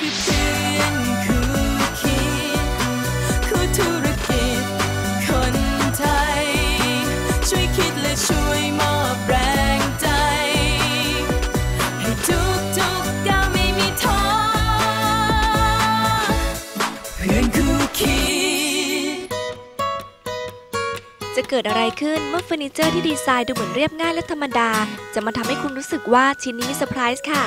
จคนไทยช่วยคิดและช่วยมอบแรงใจให้ทุกทุกๆก้าวไม่มีท้อเพื่อนคู่คิดจะเกิดอะไรขึ้นเมื่อเฟอร์นิเจอร์ที่ดีไซน์ดูเหมือนเรียบง่ายและธรรมดา จะมาทำให้คุณรู้สึกว่าชิ้นนี้มีเซอร์ไพรส์ค่ะ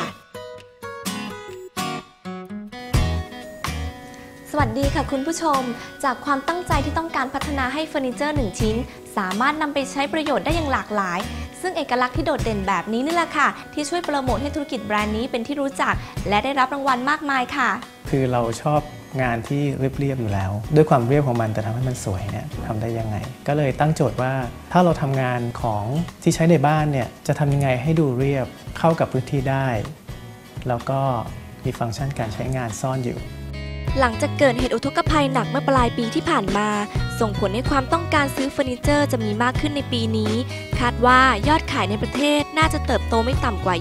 ดีค่ะคุณผู้ชม จากความตั้งใจที่ต้องการพัฒนาให้เฟอร์นิเจอร์หนึ่งชิ้น สามารถนำไปใช้ประโยชน์ได้อย่างหลากหลาย ซึ่งเอกลักษณ์ที่โดดเด่นแบบนี้นี่แหละค่ะ ที่ช่วยโปรโมทให้ธุรกิจแบรนด์นี้เป็นที่รู้จัก และได้รับรางวัลมากมายค่ะ คือเราชอบงานที่เรียบๆอยู่แล้ว ด้วยความเรียบของมันแต่ทำให้มันสวยเนี่ยทำได้ยังไง ก็เลยตั้งโจทย์ว่าถ้าเราทำงานของที่ใช้ในบ้านเนี่ยจะทำยังไงให้ดูเรียบเข้ากับพื้นที่ได้ แล้วก็มีฟังก์ชันการใช้งานซ่อนอยู่ หลังจากเกิดเหตุอุทกภัยหนักเมื่อปลายปีที่ผ่านมา ส่งผลให้ความต้องการซื้อเฟอร์นิเจอร์จะมีมากขึ้นในปีนี้ คาดว่ายอดขายในประเทศน่าจะเติบโตไม่ต่ำกว่า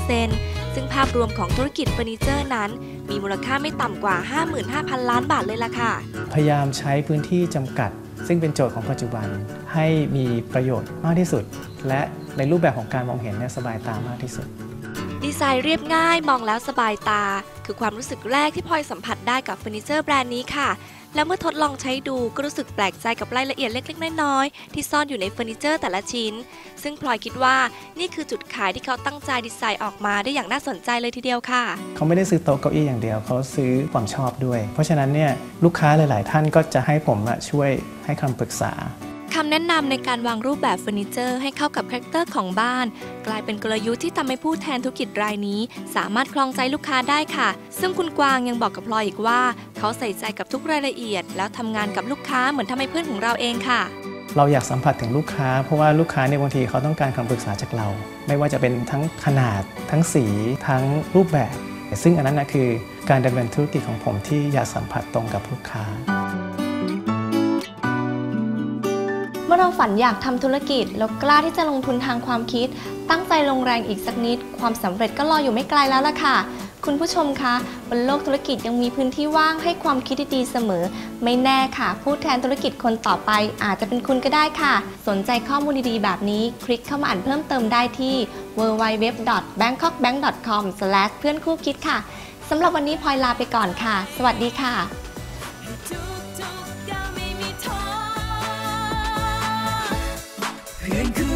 20-30%ซึ่งภาพรวมของธุรกิจเฟอร์นิเจอร์นั้น มีมูลค่าไม่ต่ำกว่า 55,000 ล้านบาทเลยล่ะค่ะ พยายามใช้พื้นที่จำกัด ซึ่งเป็นโจทย์ของปัจจุบันให้มีประโยชน์มากที่สุด และในรูปแบบของการมองเห็นเนี่ยสบายตามากที่สุด ดีไซน์เรียบง่ายมองแล้วสบายตา คือความรู้สึกแรกที่พลอยสัมผัสได้กับเฟอร์นิเจอร์แบรนด์นี้ค่ะ แล้วเมื่อทดลองใช้ดูก็รู้สึกแปลกใจกับรายละเอียดเล็กๆ น้อยๆ ที่ซ่อนอยู่ในเฟอร์นิเจอร์แต่ละชิ้น ซึ่งพลอยคิดว่านี่คือจุดขายที่เขาตั้งใจดีไซน์ออกมาได้อย่างน่าสนใจเลยทีเดียวค่ะ เขาไม่ได้ซื้อโต๊ะเก้าอี้อย่างเดียว เขาซื้อความชอบด้วย เพราะฉะนั้นเนี่ยลูกค้าหลาย ๆ ท่านก็จะให้ผมช่วยให้คำปรึกษา คำแนะนำในการวางรูปแบบเฟอร์นิเจอร์ให้เข้ากับคาแรคเตอร์ของบ้าน กลายเป็นกลยุทธ์ที่ทำให้ผู้แทนธุรกิจรายนี้ สามารถครองใจลูกค้าได้ค่ะ ซึ่งคุณกวางยังบอกกับพลอยอีกว่า เขาใส่ใจกับทุกรายละเอียด แล้วทำงานกับลูกค้าเหมือนทำให้เพื่อนของเราเองค่ะ เราอยากสัมผัสถึงลูกค้า เพราะว่าลูกค้าเนี่ยบางทีเขาต้องการคำปรึกษาจากเรา ไม่ว่าจะเป็นทั้งขนาด ทั้งสี ทั้งรูปแบบ ซึ่งอันนั้นนะคือการดำเนินธุรกิจของผมที่อยากสัมผัสตรงกับลูกค้า มื่อเราฝันอยากทำธุรกิจ แล้วกล้าที่จะลงทุนทางความคิด ตั้งใจลงแรงอีกสักนิด ความสำเร็จก็รออยู่ไม่ไกลแล้วล่ะค่ะ คุณผู้ชมคะบนโลกธุรกิจยังมีพื้นที่ว่างให้ความคิดที่ดีเสมอ ไม่แน่ค่ะ ผู้แทนธุรกิจคนต่อไปอาจจะเป็นคุณก็ได้ค่ะ สนใจข้อมูลดีๆ แบบนี้ คลิกเข้ามาอ่านเพิ่มเติมได้ที่ www.bangkokbank.com เพื่อนคู่คิดค่ะสำหรับวันนี้พลอยลาไปก่อนค่ะ สวัสดีค่ะ ทุ